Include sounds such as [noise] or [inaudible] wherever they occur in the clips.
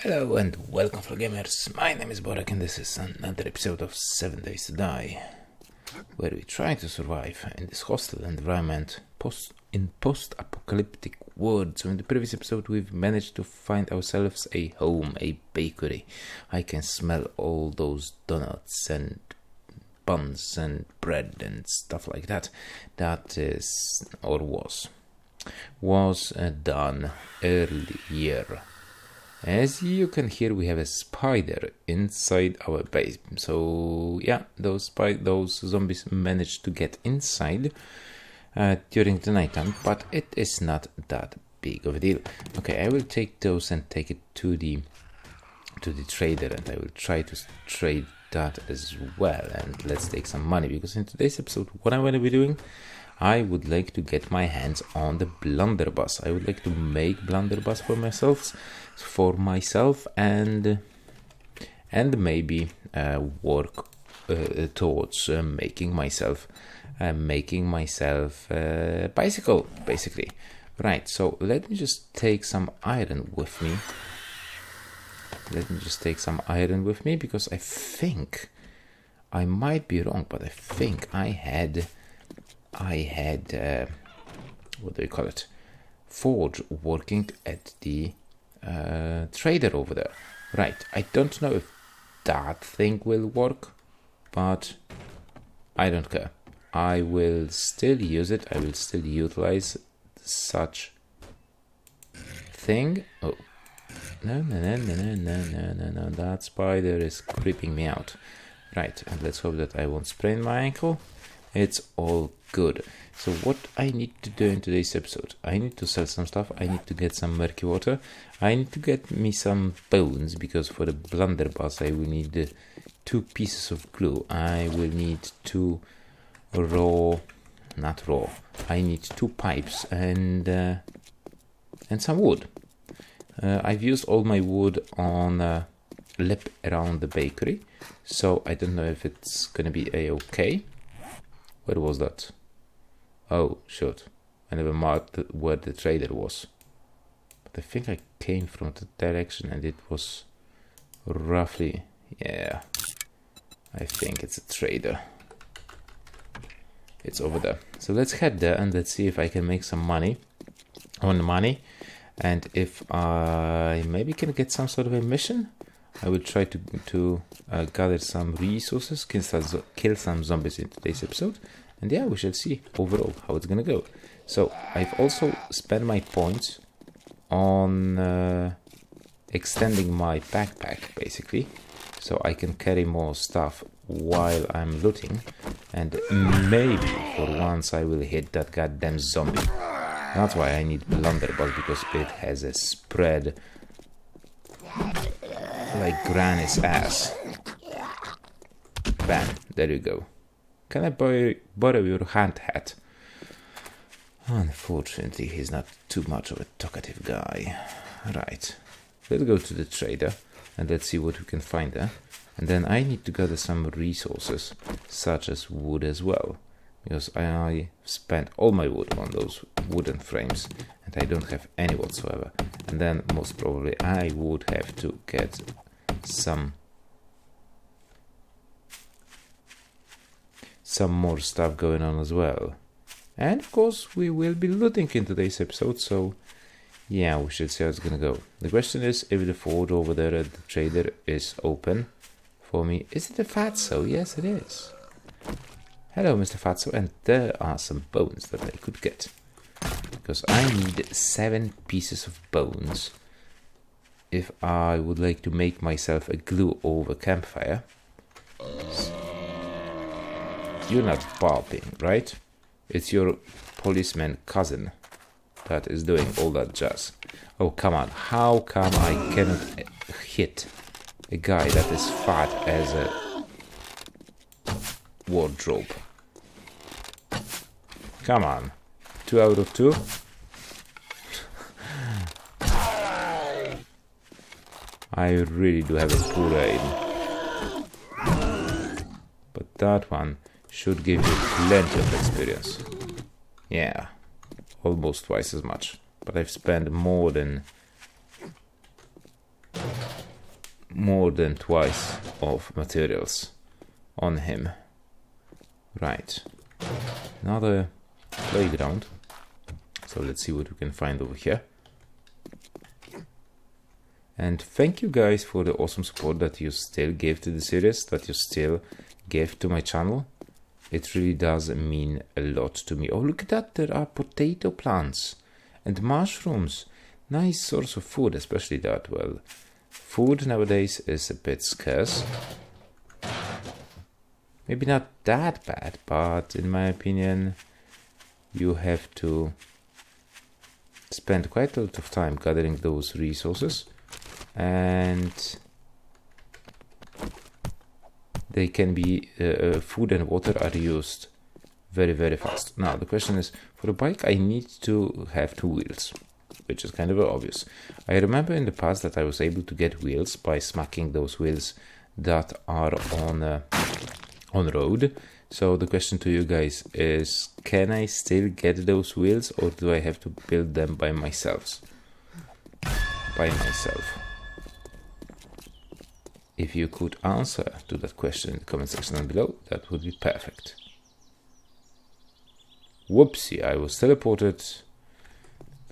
Hello and welcome for gamers. My name is Borek and this is another episode of 7 Days to Die, where we try to survive in this hostile environment post in post-apocalyptic world. So in the previous episode we've managed to find ourselves a home, a bakery. I can smell all those donuts and buns and bread and stuff like that. That is or was was uh, done earlier. As you can hear, we have a spider inside our base. So yeah, those those zombies managed to get inside uh, during the nighttime, but it is not that big of a deal. Okay, I will take those and take it to the to the trader, and I will try to trade that as well. And let's take some money because in today's episode, what I'm going to be doing. I would like to get my hands on the blunderbuss. I would like to make blunderbuss for myself, for myself, and and maybe uh, work uh, towards uh, making myself uh, making myself a bicycle, basically. Right. So let me just take some iron with me. Let me just take some iron with me because I think I might be wrong, but I think I had. I had uh, what do you call it? Forge working at the uh, trader over there. Right. I don't know if that thing will work, but I don't care. I will still use it. I will still utilize such thing. Oh. No, no, no, no, no, no, no, no, no. That spider is creeping me out. Right, and let's hope that I won't sprain my ankle. It's all good. So what I need to do in today's episode, I need to sell some stuff. I need to get some murky water. I need to get me some bones because for the blunderbuss I will need two pieces of glue. I will need two raw, not raw. I need two pipes and uh, and some wood. Uh, I've used all my wood on a lip around the bakery, so I don't know if it's gonna be a okay. Where was that? Oh, shoot. I never marked where the trader was. But I think I came from the direction and it was roughly... Yeah. I think it's a trader. It's over there. So let's head there and let's see if I can make some money. On money. And if I maybe can get some sort of a mission. I will try to to uh, gather some resources, kill some, kill some zombies in today's episode, and yeah, we shall see overall how it's gonna go. So I've also spent my points on uh, extending my backpack, basically, so I can carry more stuff while I'm looting, and maybe for once I will hit that goddamn zombie. That's why I need blunderbuss because it has a spread like Granny's ass. Bam, there you go. Can I borrow, borrow your hand hat? Unfortunately, he's not too much of a talkative guy. Right, let's go to the trader and let's see what we can find there. And then I need to gather some resources, such as wood as well. Because I spent all my wood on those wooden frames and I don't have any whatsoever. And then most probably I would have to get some some more stuff going on as well. And of course we will be looting in today's episode, so yeah, we should see how it's gonna go. The question is if the forge over there at the trader is open for me. Is it a fatso? Yes it is. Hello, Mr. Fatso, and there are some bones that I could get. Because I need seven pieces of bones if I would like to make myself a glue over campfire. You're not popping, right? It's your policeman cousin that is doing all that jazz. Oh, come on. How come I cannot hit a guy that is fat as a wardrobe. Come on. Two out of two. I really do have a poor aim. But that one should give you plenty of experience. Yeah, almost twice as much. But I've spent more than more than twice of materials on him. Right. Another playground. So let's see what we can find over here. And thank you guys for the awesome support that you still gave to the series, that you still gave to my channel. It really does mean a lot to me. Oh, look at that. There are potato plants and mushrooms. Nice source of food, especially that. Well, food nowadays is a bit scarce. Maybe not that bad, but in my opinion, you have to spend quite a lot of time gathering those resources and they can be uh, uh, food and water are used very very fast. Now the question is for a bike i need to have two wheels which is kind of obvious. I remember in the past that i was able to get wheels by smacking those wheels that are on uh, on road. So the question to you guys is can i still get those wheels or do i have to build them by myself? By myself if you could answer to that question in the comment section down below, that would be perfect. Whoopsie, I was teleported to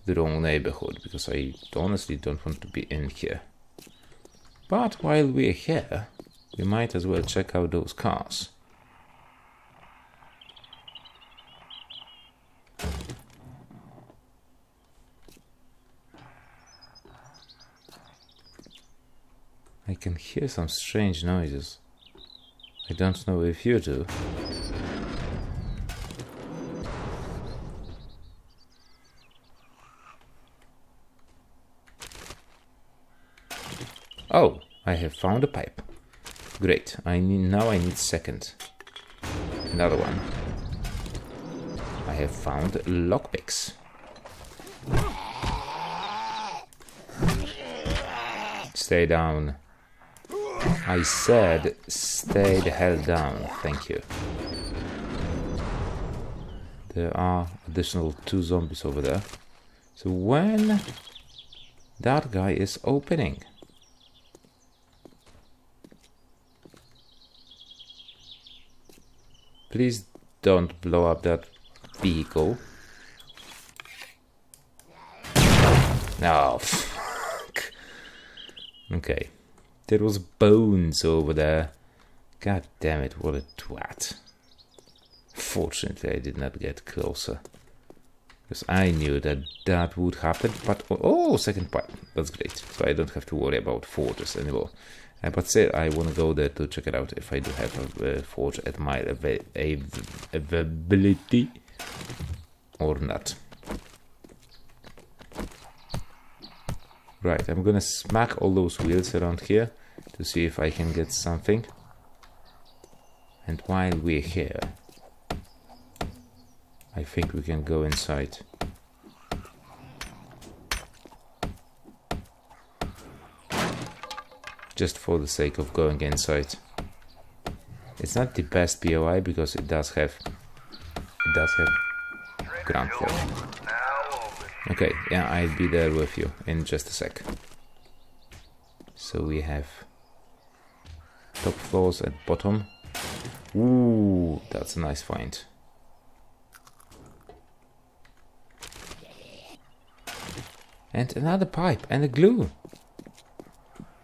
the wrong neighborhood because I honestly don't want to be in here. But while we're here, we might as well check out those cars. I can hear some strange noises. I don't know if you do. Oh, I have found a pipe. Great. I need now I need second. Another one. I have found lockpicks. Stay down. I said stay the hell down, thank you. There are additional two zombies over there. So when that guy is opening. Please don't blow up that vehicle. No, [laughs] fuck. Okay. There was bones over there. God damn it, what a twat. Fortunately, I did not get closer. Because I knew that that would happen, but... Oh, second pipe. That's great. So I don't have to worry about forges anymore. Uh, but still, I want to go there to check it out if I do have a uh, forge at my availability or not. Right, I'm gonna smack all those wheels around here to see if I can get something. And while we're here, I think we can go inside. Just for the sake of going inside. It's not the best POI because it does have it does have ground floor. Okay, yeah, I'll be there with you in just a sec. So we have top floors at bottom. Ooh, that's a nice find. And another pipe and a glue.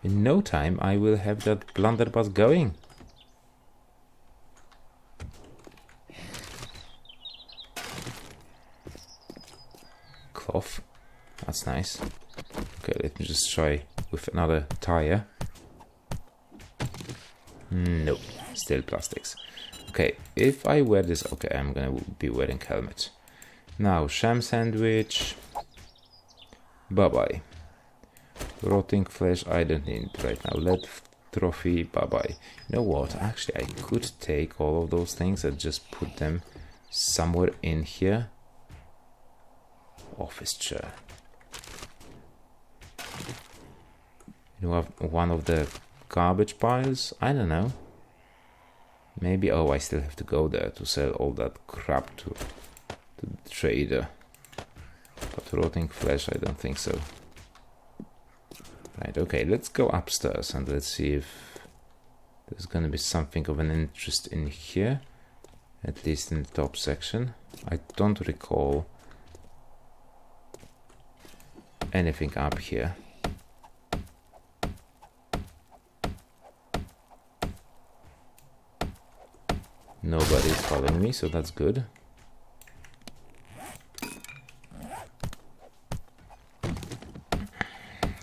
In no time I will have that blunderbuss going. Cloth. That's nice. Okay, let me just try with another tire. Nope, still plastics. Okay, if I wear this, okay, I'm gonna be wearing helmet. Now, sham sandwich. Bye-bye. Rotting flesh, I don't need right now. Lead trophy, bye-bye. You know what, actually I could take all of those things and just put them somewhere in here. Office chair. You know, one of the garbage piles? I don't know. Maybe, oh, I still have to go there to sell all that crap to, to the trader. But rotting flesh, I don't think so. Right, okay, let's go upstairs and let's see if there's gonna be something of an interest in here. At least in the top section. I don't recall anything up here. Nobody's following me, so that's good.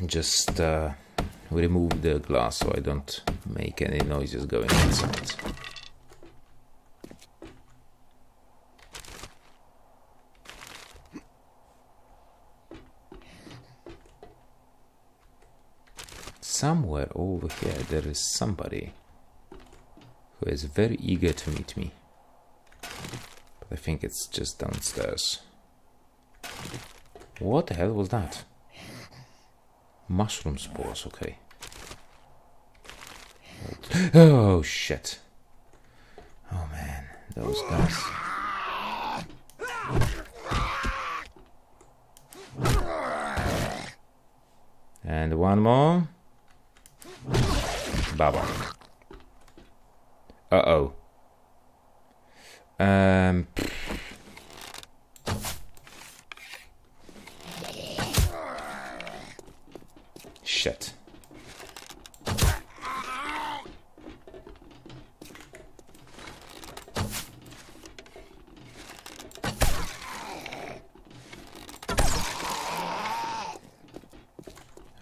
Just uh, remove the glass so I don't make any noises going inside. Somewhere over here there is somebody who is very eager to meet me. But I think it's just downstairs. What the hell was that? Mushroom spores, okay. Oh shit. Oh man, those guys. And one more. Baba. Uh oh. Um. Shit.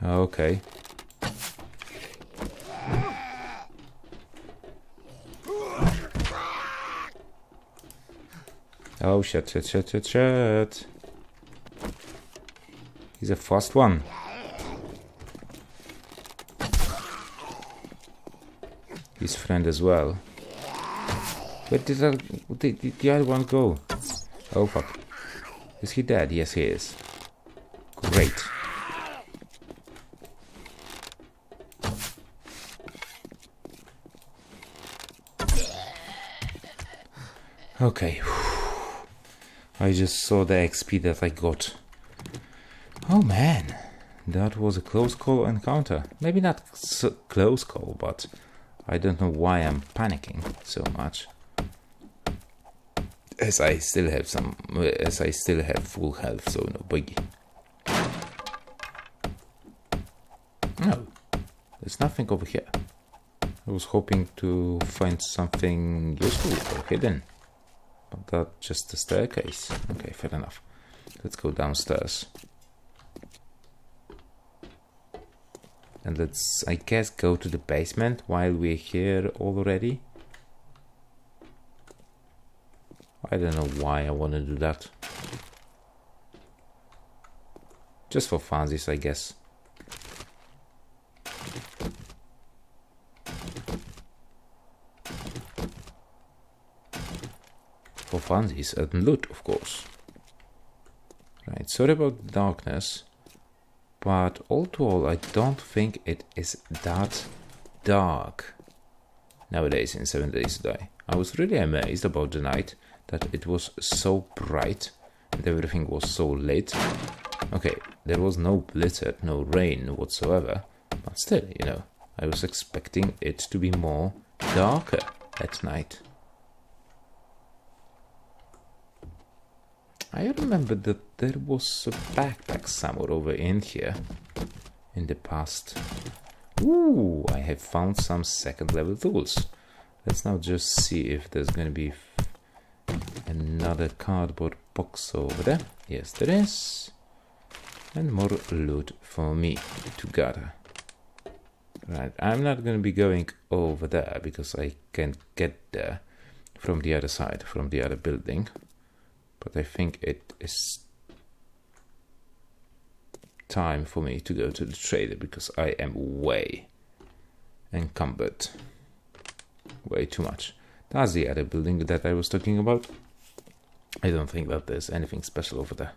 Okay. Oh shit, shit, shit, shit, shit. He's a fast one. His friend as well. Where did, did the other one go? Oh fuck. Is he dead? Yes, he is. Great. Okay. I just saw the XP that I got. Oh man, that was a close call encounter. Maybe not so close call, but I don't know why I'm panicking so much. As I still have some, as I still have full health, so no biggie. No, there's nothing over here. I was hoping to find something useful or hidden. But that's just a staircase. Okay, fair enough. Let's go downstairs. And let's, I guess, go to the basement while we're here already. I don't know why I want to do that. Just for funsies, I guess. For funsies and loot, of course. Right, sorry about the darkness, but all to all, I don't think it is that dark nowadays in 7 Days to Die. I was really amazed about the night that it was so bright and everything was so lit. Okay, there was no blizzard, no rain whatsoever, but still, you know, I was expecting it to be more darker at night. I remember that there was a backpack somewhere over in here in the past. Ooh, I have found some second level tools. Let's now just see if there's gonna be another cardboard box over there. Yes, there is. And more loot for me to gather. Right, I'm not gonna be going over there because I can't get there from the other side, from the other building but I think it is time for me to go to the trader because I am way encumbered. Way too much. That's the other building that I was talking about. I don't think that there's anything special over there.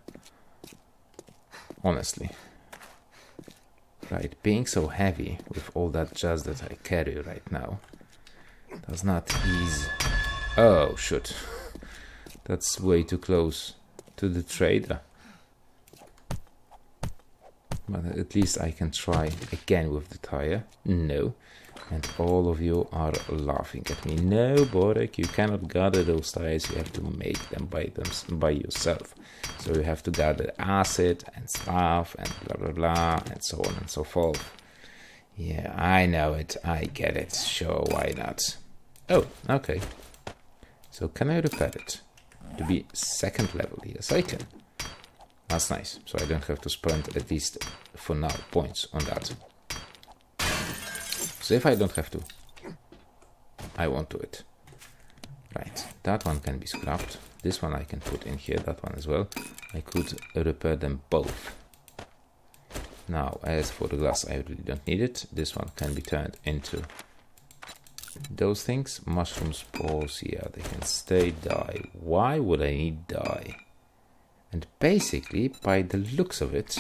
Honestly. Right, being so heavy with all that jazz that I carry right now does not ease. Oh, shoot. That's way too close to the trader. But at least I can try again with the tire. No. And all of you are laughing at me. No, Borek, you cannot gather those tires. You have to make them by them by yourself. So you have to gather acid and stuff and blah blah blah and so on and so forth. Yeah, I know it. I get it. Sure, why not? Oh, okay. So can I repair it? To be second level? I can. That's nice. So I don't have to spend at least for now points on that. So if I don't have to, I won't do it. Right, that one can be scrapped. This one I can put in here, that one as well. I could repair them both. Now, as for the glass, I really don't need it. This one can be turned into those things. Mushroom spores, yeah, they can stay dye. Why would I need dye? And basically, by the looks of it,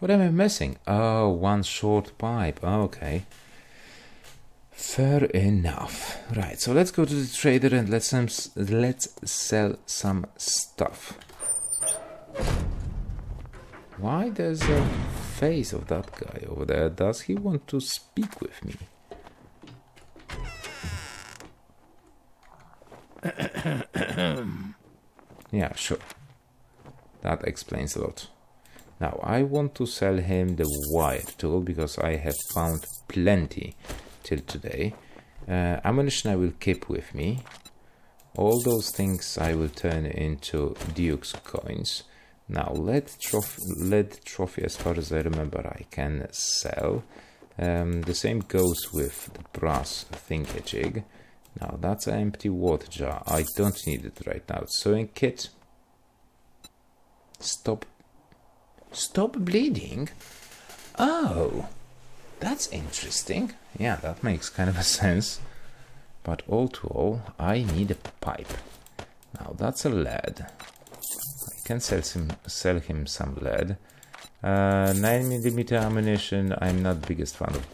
What am I missing? Oh, one short pipe. Oh, okay. Fair enough. Right, so let's go to the trader and let's let's sell some stuff. Why there's a face of that guy over there? Does he want to speak with me? [coughs] yeah, sure. That explains a lot. Now I want to sell him the wire tool because I have found plenty till today. Uh, ammunition I will keep with me. All those things I will turn into Duke's coins. Now lead trophy, lead trophy as far as I remember I can sell. Um, the same goes with the brass thingy-jig. Now that's an empty water jar. I don't need it right now. Sewing kit. Stop Stop bleeding? Oh, that's interesting. Yeah, that makes kind of a sense. But all to all, I need a pipe. Now that's a lead. I can sell him, sell him some lead. Uh, 9mm ammunition, I'm not biggest fan of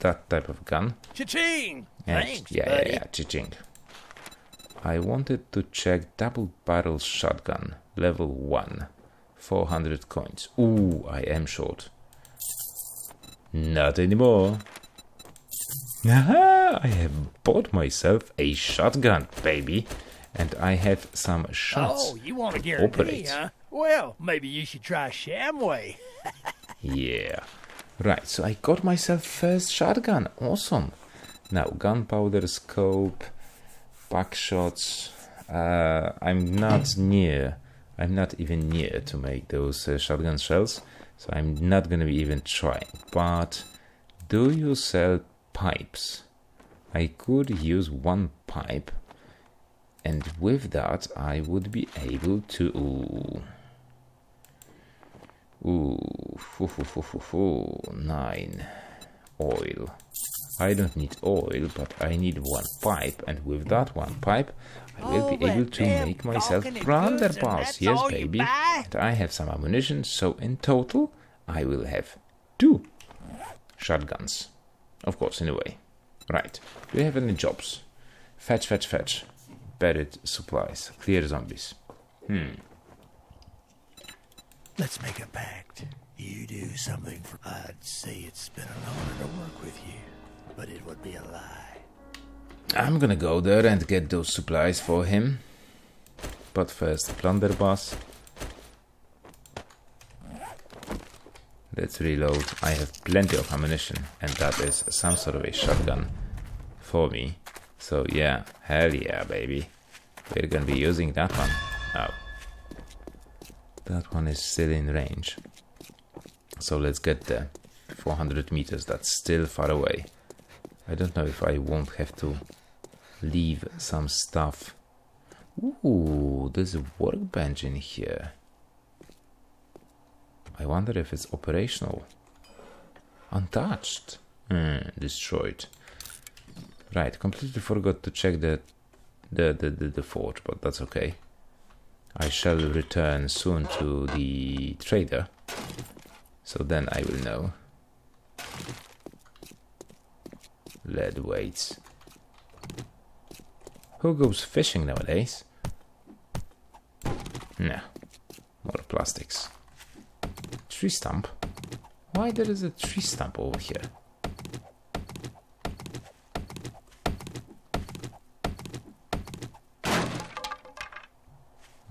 that type of gun. Cha-ching! Thanks, yeah, buddy. yeah, yeah, cha-ching. I wanted to check double barrel shotgun, level 1. 400 coins. Ooh, I am short. Not anymore. Aha! I have bought myself a shotgun, baby. And I have some shots. Oh, you want to guarantee, huh? Well, maybe you should try Shamway. [laughs] yeah. Right, so I got myself first shotgun. Awesome. Now, gunpowder, scope, back shots. Uh, I'm not near I'm not even near to make those uh, shotgun shells, so I'm not gonna be even trying. But do you sell pipes? I could use one pipe, and with that I would be able to. Ooh, ooh, hoo, hoo, hoo, nine oil. I don't need oil, but I need one pipe, and with that one pipe, I will be able to make myself blunderbuss. Yes, baby. And I have some ammunition, so in total, I will have two shotguns. Of course, in a way. Right. Do you have any jobs? Fetch, fetch, fetch. Supplies. Clear zombies. Hmm. Let's make a pact. You do something for... I'd say it's been an honor to work with you, but it would be a lie. I'm gonna go there and get those supplies for him. But first, blunderbuss. Let's reload. I have plenty of ammunition, and that is some sort of a shotgun for me. So yeah, hell yeah, baby. We're gonna be using that one. Oh. That one is still in range. So let's get there. 400 meters, that's still far away. I don't know if I won't have to leave some stuff. Ooh, there's a workbench in here. I wonder if it's operational. Untouched. Mm, destroyed. Right, completely forgot to check the, the, the, the, the but that's okay. I shall return soon to the trader. So then I will know. Lead weights. Who goes fishing nowadays? Nah, more plastics. Tree stump? Why there is a tree stump over here?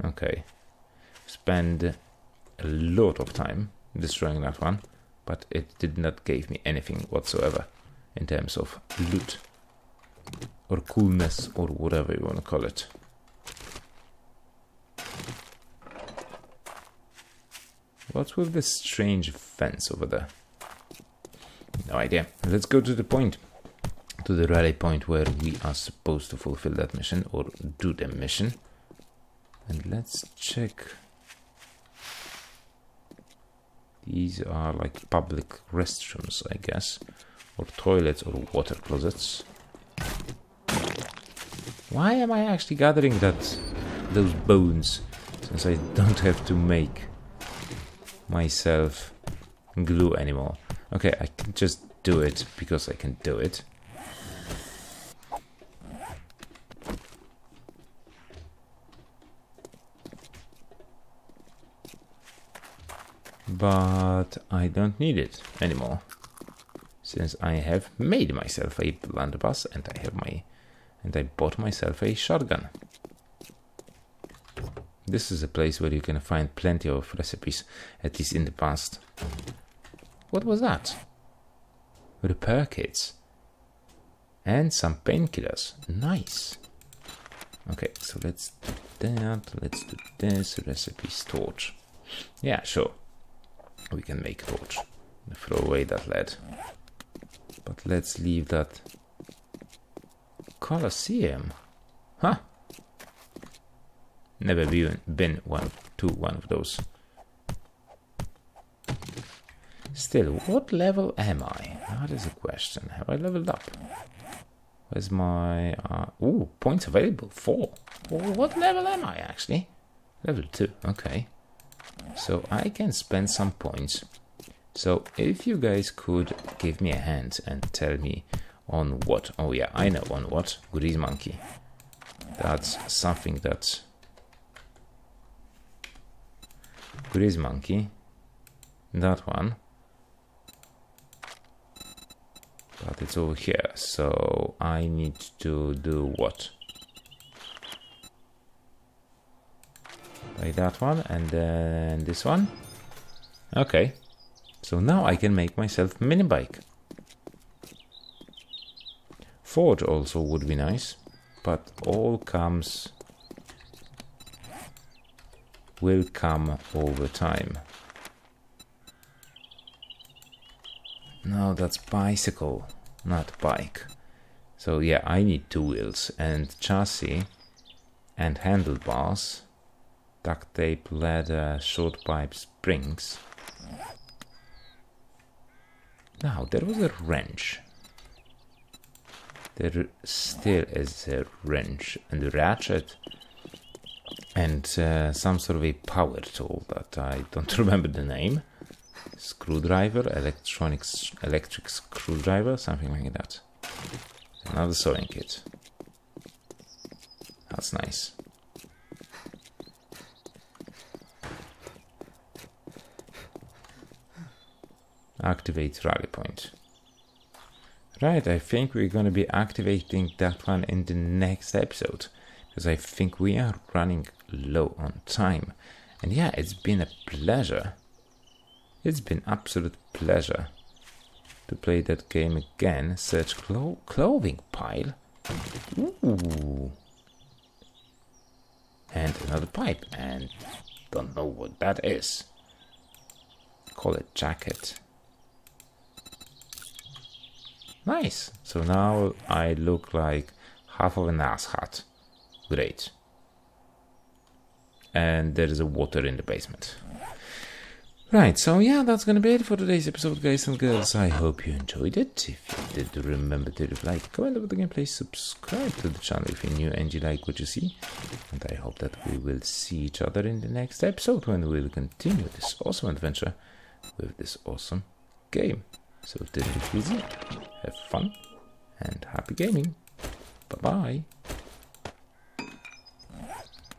Okay. Spend a lot of time destroying that one, but it did not give me anything whatsoever in terms of loot or coolness or whatever you want to call it. What's with this strange fence over there? No idea. Let's go to the point. To the rally point where we are supposed to fulfill that mission or do the mission. And let's check. These are like public restrooms, I guess. Or toilets or water closets. Why am I actually gathering that those bones? Since I don't have to make myself glue anymore. Okay, I can just do it because I can do it. But I don't need it anymore. Since I have made myself a blunderbuss and I have my and I bought myself a shotgun. This is a place where you can find plenty of recipes, at least in the past. What was that? Repair kits. And some painkillers. Nice. Okay, so let's do that. Let's do this. Recipes torch. Yeah, sure. We can make torch. Throw away that lead. But let's leave that Colosseum. Huh? Never been, been one to one of those. Still, what level am I? That is a question. Have I leveled up? Where's my... Uh, ooh, points available. Four. what level am I, actually? Level two. Okay. So I can spend some points. So if you guys could give me a hand and tell me on what... Oh yeah, I know on what. Grease Monkey. That's something that's Grease Monkey. That one. But it's over here, so I need to do what? Like that one, and then this one. Okay. So now I can make myself mini bike. Forge also would be nice, but all comes will come over time. No, that's bicycle, not bike. So yeah, I need two wheels and chassis and handlebars, duct tape, leather, short pipe, springs. Now, there was a wrench. There still is a wrench and a ratchet and uh, some sort of a power tool that I don't [laughs] remember the name. Screwdriver, electronic electric screwdriver, something like that. Another sewing kit. That's nice. Activate rally point. Right, I think we're going to be activating that one in the next episode because I think we are running low on time. And yeah, it's been a pleasure. It's been absolute pleasure to play that game again. Search clo clothing pile. Ooh. And another pipe. And don't know what that is. Call it jacket. Nice. So now I look like half of an ass hat. Great and there is a water in the basement. Right, so yeah, that's gonna be it for today's episode, guys and girls. I hope you enjoyed it. If you did, remember to leave like, comment about the gameplay, subscribe to the channel if you're new and you like what you see. And I hope that we will see each other in the next episode when we'll continue this awesome adventure with this awesome game. So take it easy, have fun, and happy gaming. Bye bye.